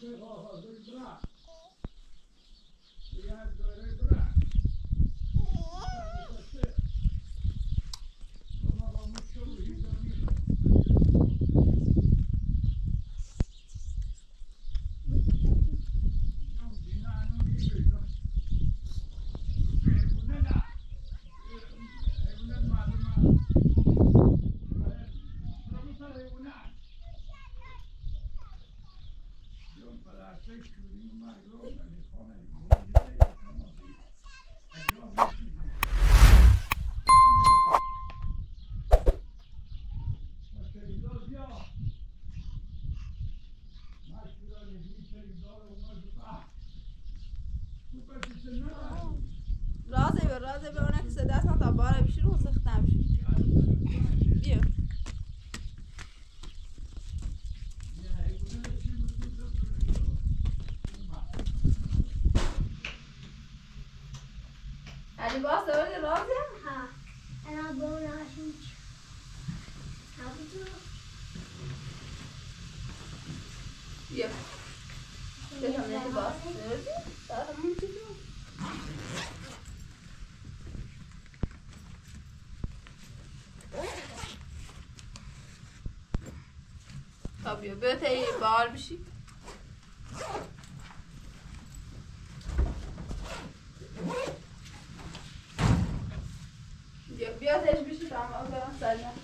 そうそう、そいつら、علی باز دوری رازه بیا بیا همه باز دوری دارم خب بیا بیا تا این да, 删了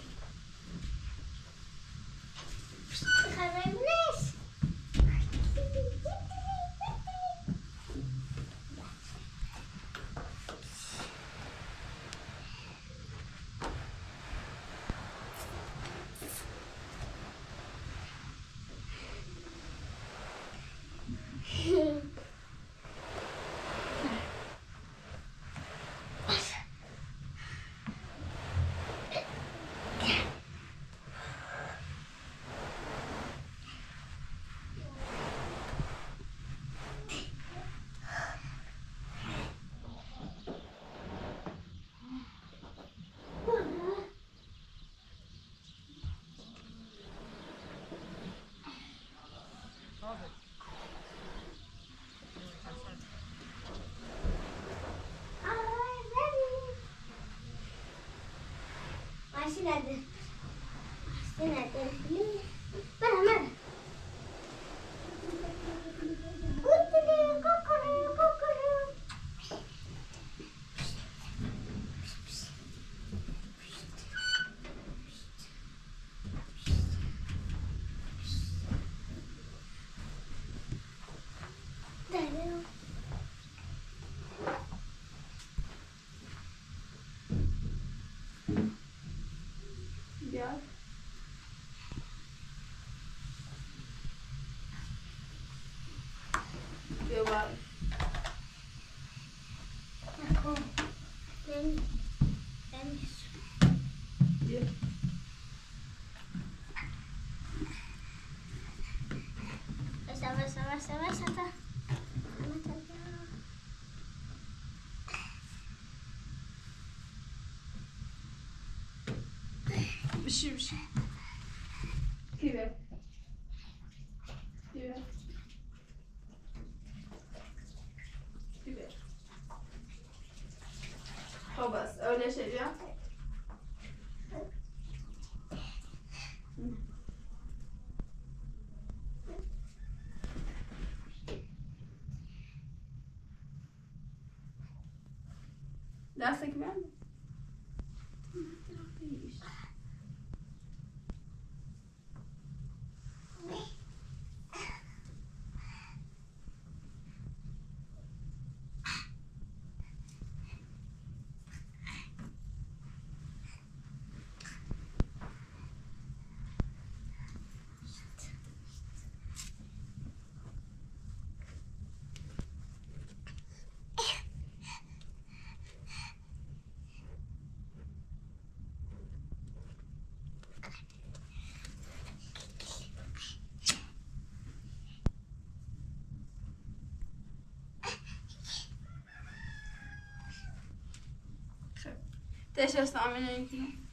nerede? 是是是。Já sei. Deixa só um.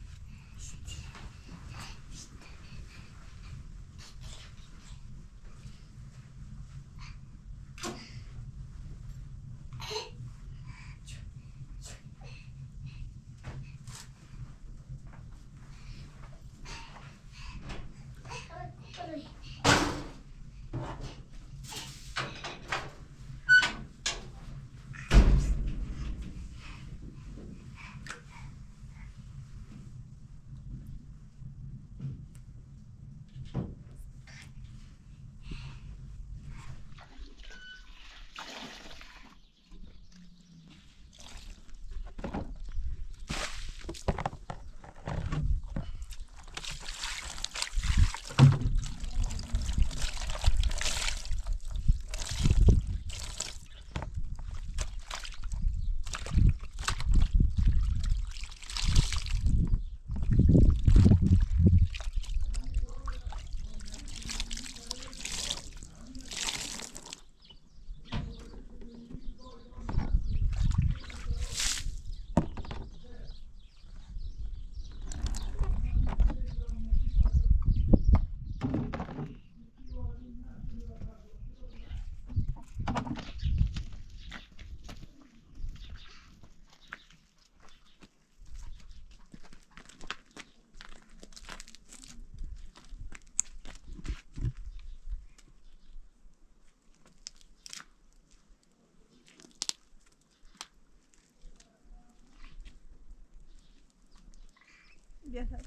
变成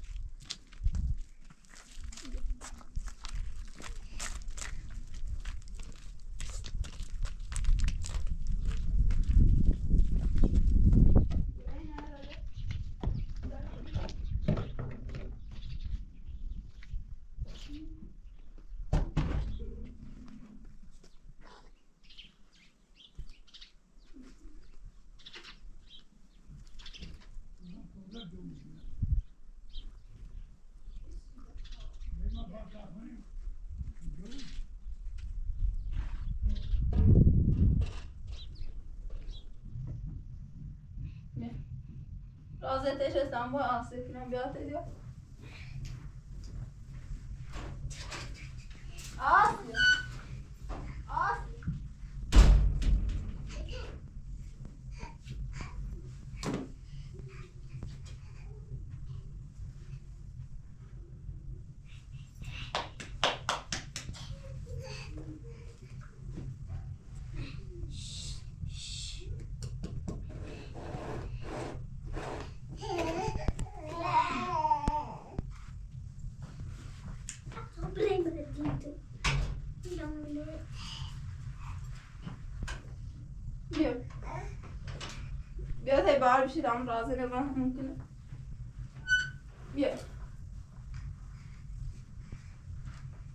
ateşesem bu Asya falan bir ateş ó Asya. bare bir tam razene var mümkün. Bir.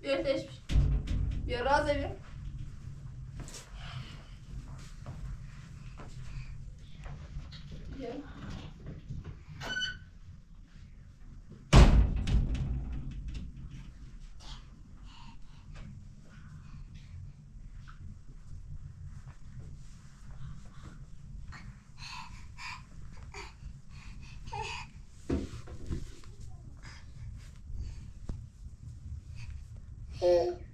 Bir teşmiş. Bir razene. Bir. uh,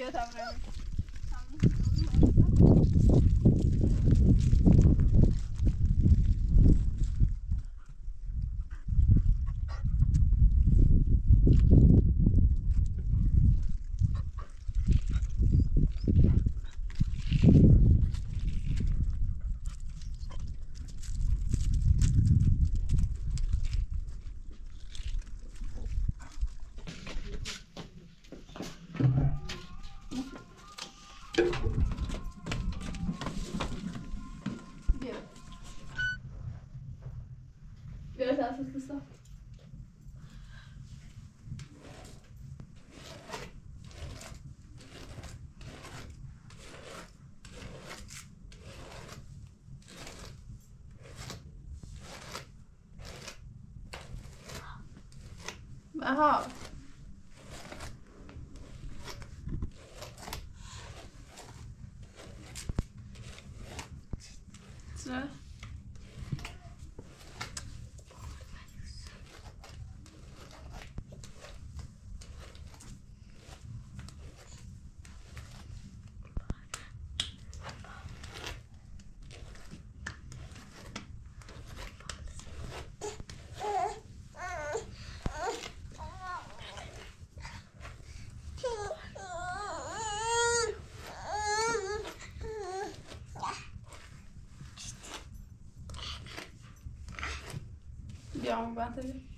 觉他们然后啊对对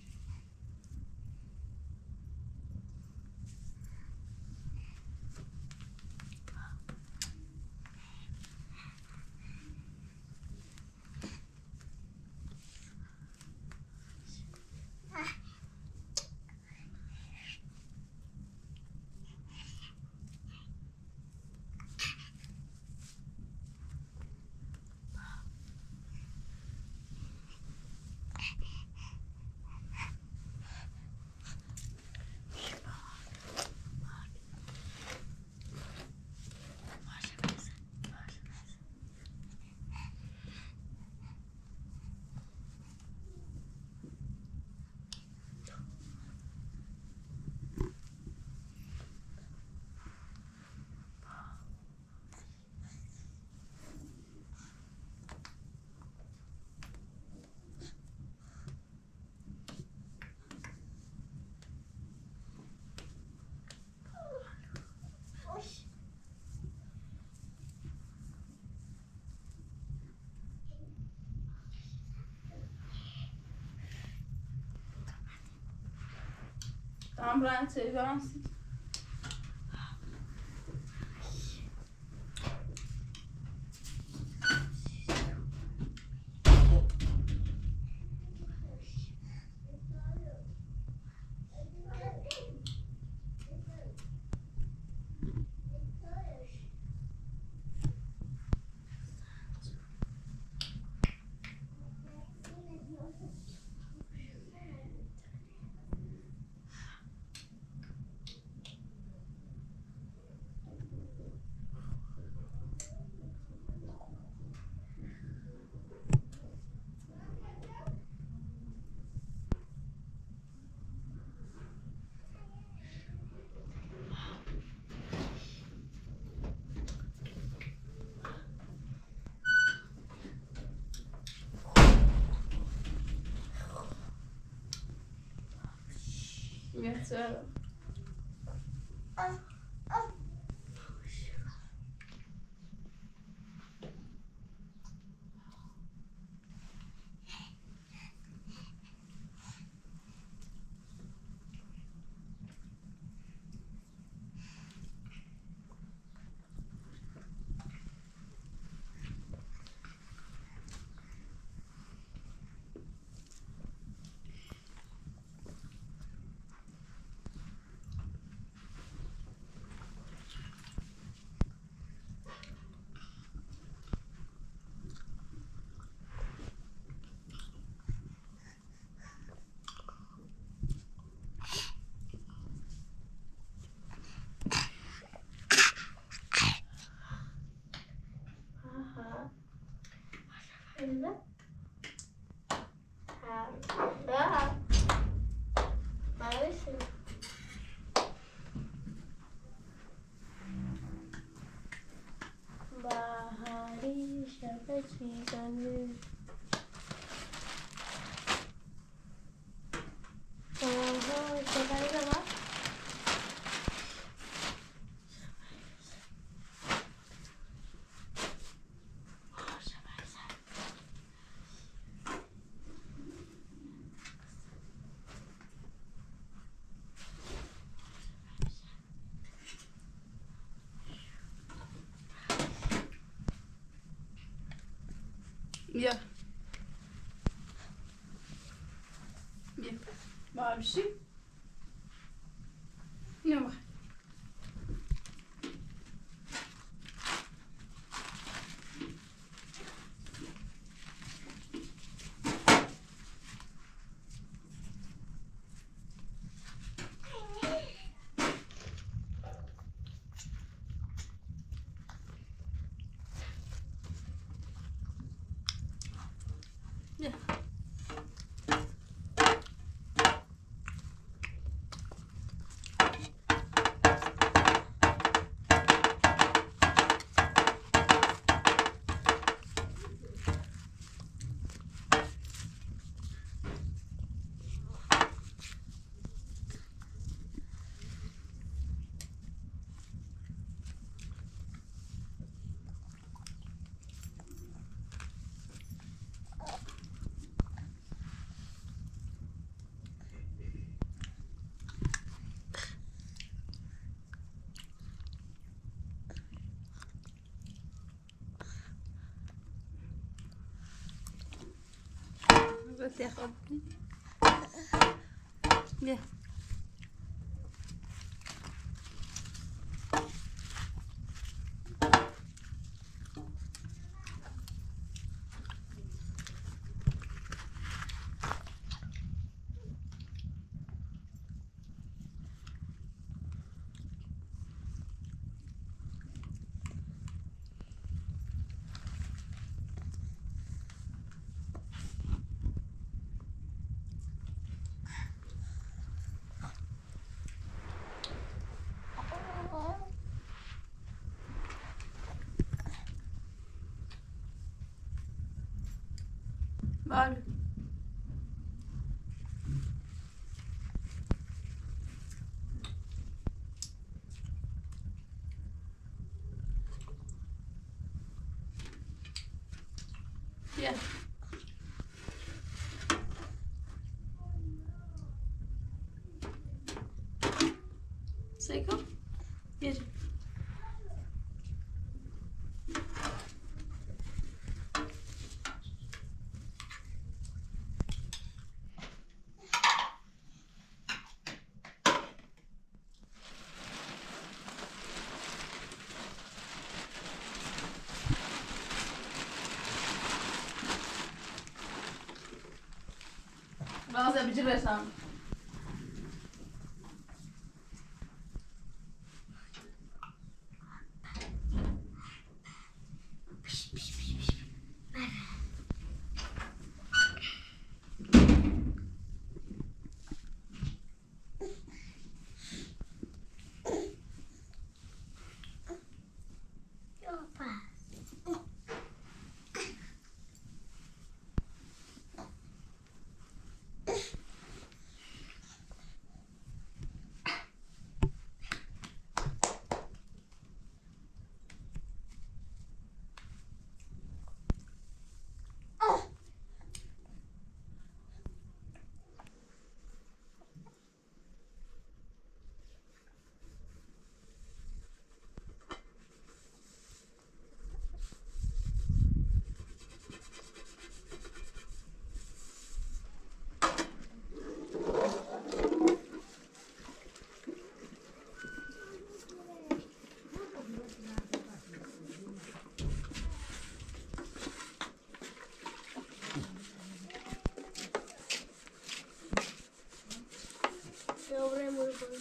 بنت بیا werd. Uh... Eh, in the Bahari Shabbat Gel. Gel. Mavişim. va Bug. Yeah. Seiko? Bazı bir resam.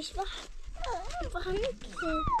Ich war, war nicht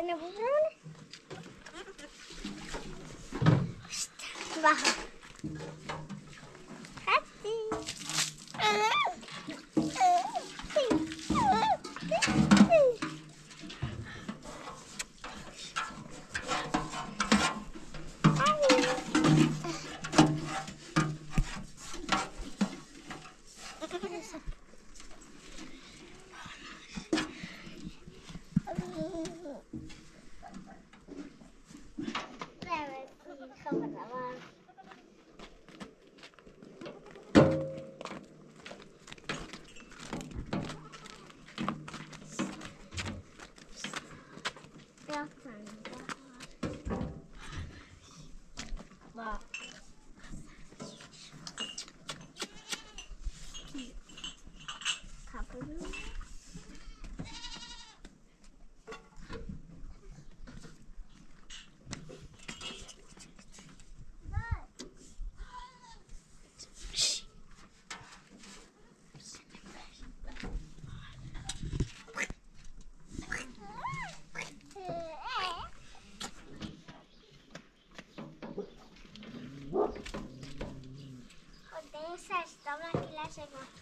I never 妈，Xe.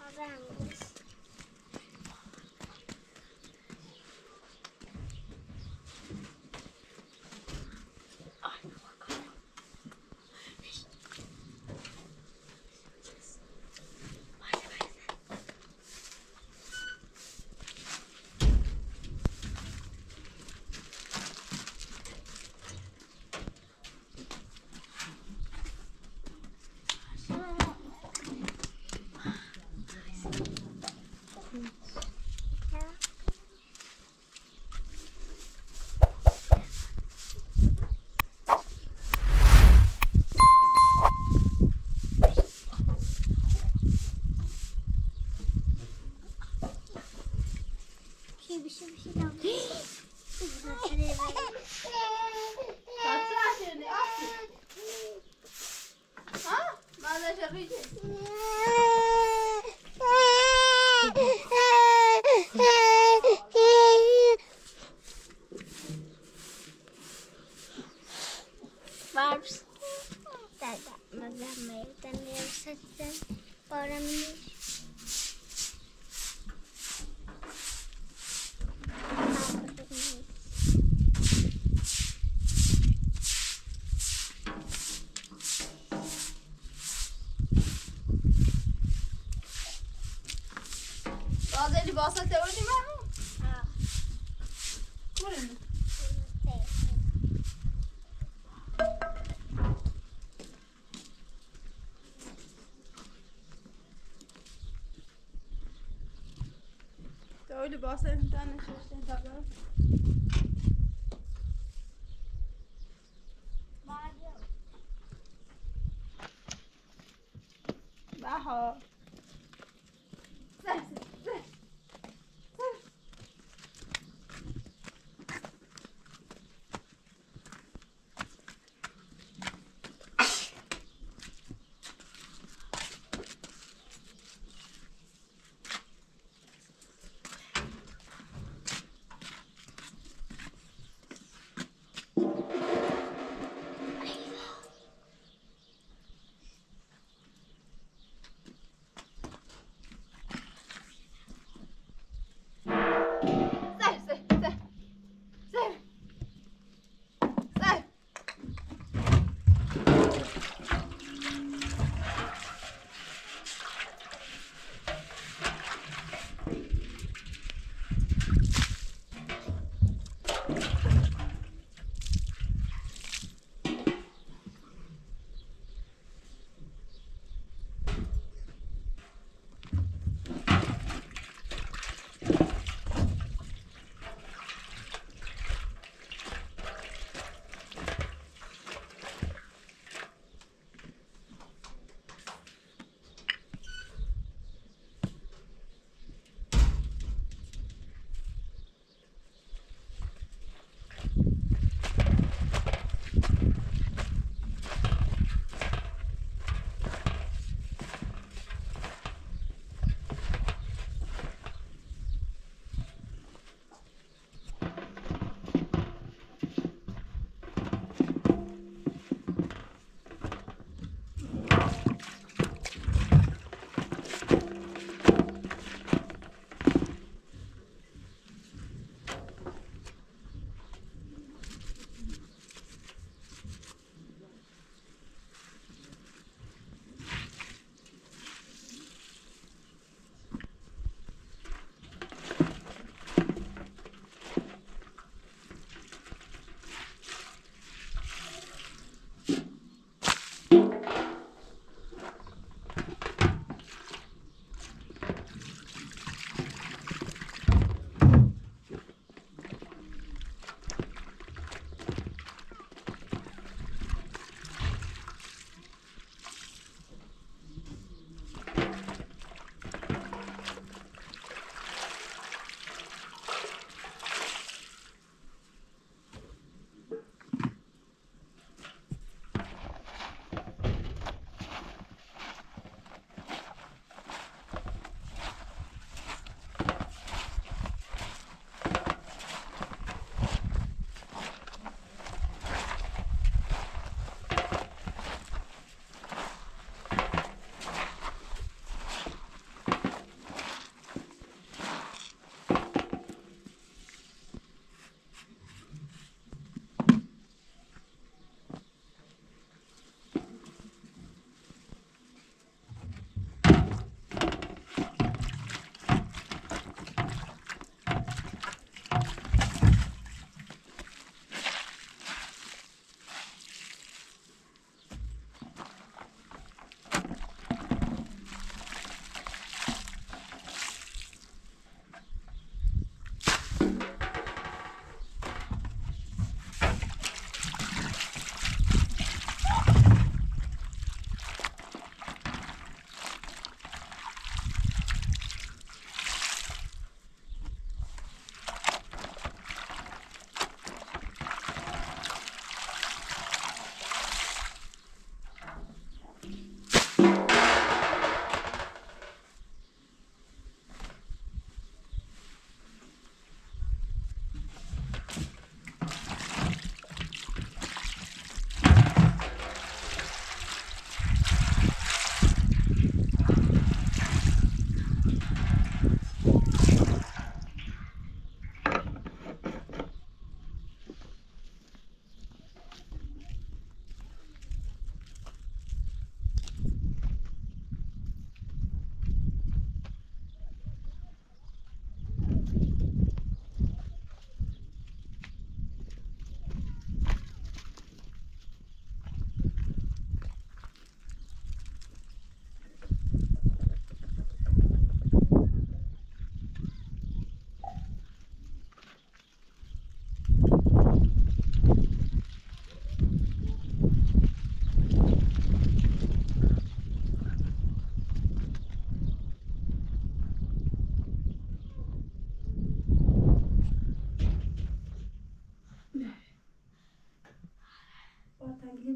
Da öyle bir hastanede bir tane şey, çalıştığını tabii.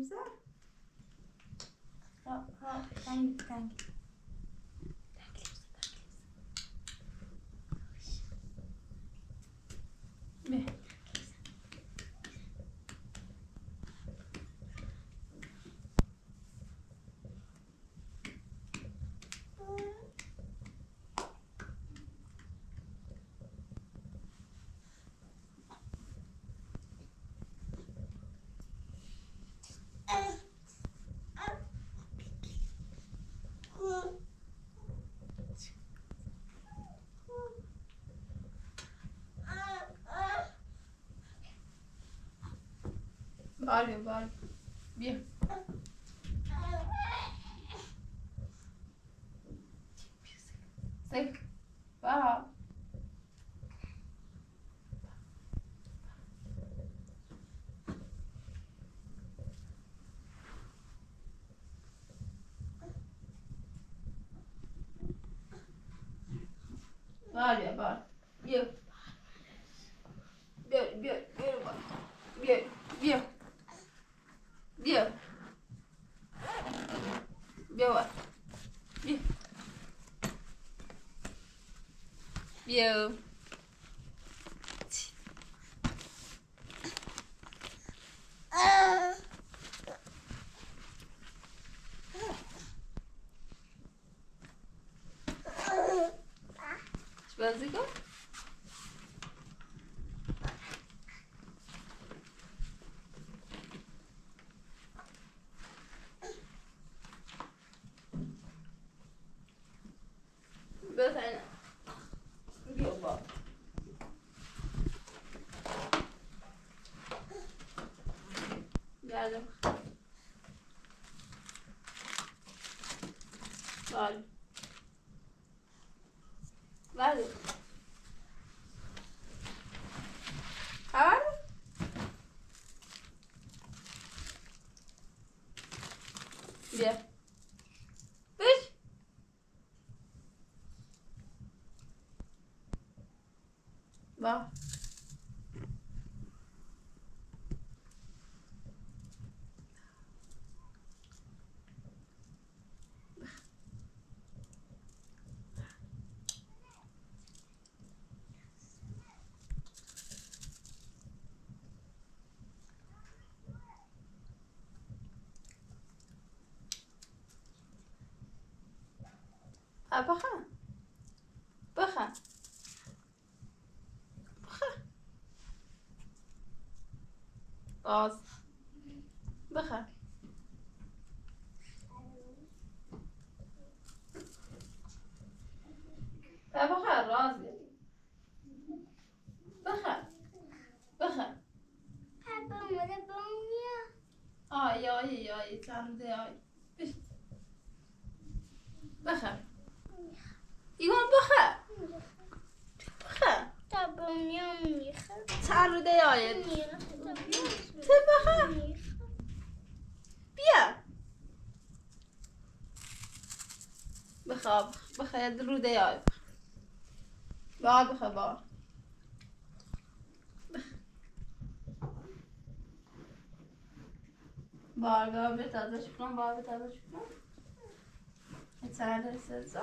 Hamza. Oh, oh, thank you, thank you. Bağırıyor bağırıyor. Bir. Sık. Bağır. Bağırıyor bağır. Bir. Bir, bir, bir bak. Bir, bir. Bir. Bir var. Bir. Bir. Świeżego? Bez eine. Bioba. Geldim. Var. آه بخا بخا باز بخاب بخا يدلو دياي با بخا با بارگاه به تازه شکنم بار به تازه شکنم چند سزا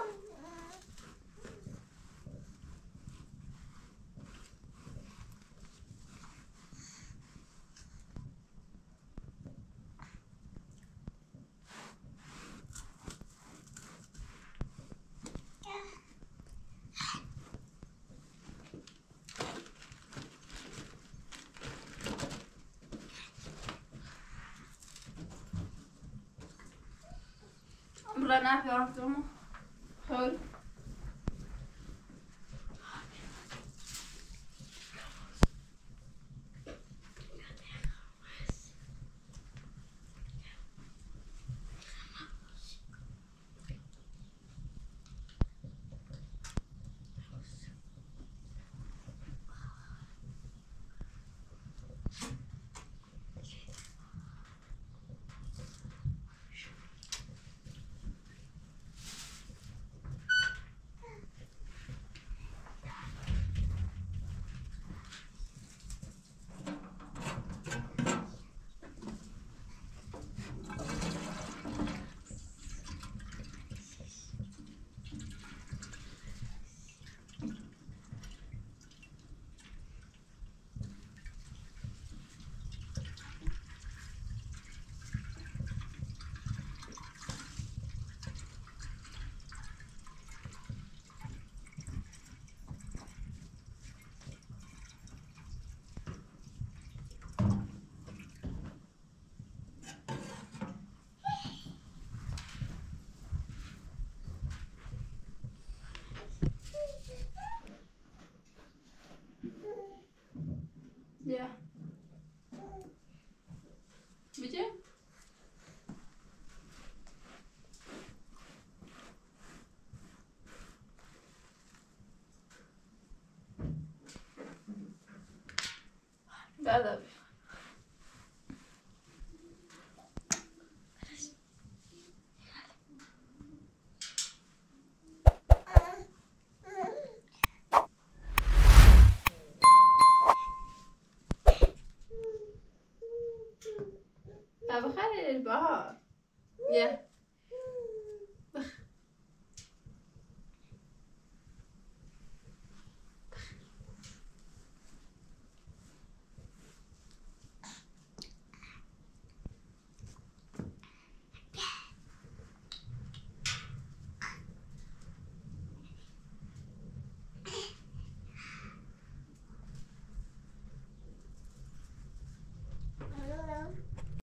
ne yapıyor Durumu? Höl. love